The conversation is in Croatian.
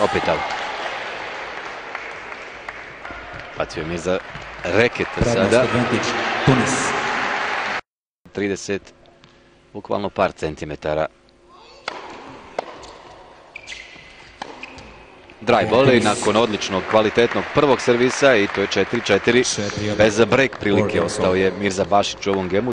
Opet out. Bacio je Mirza reketa sada. 30, bukvalno par centimetara. Dry volley nakon odličnog kvalitetnog prvog servisa i to je 4-4. Bez break prilike ostao je Mirza Bašić u ovom gemu.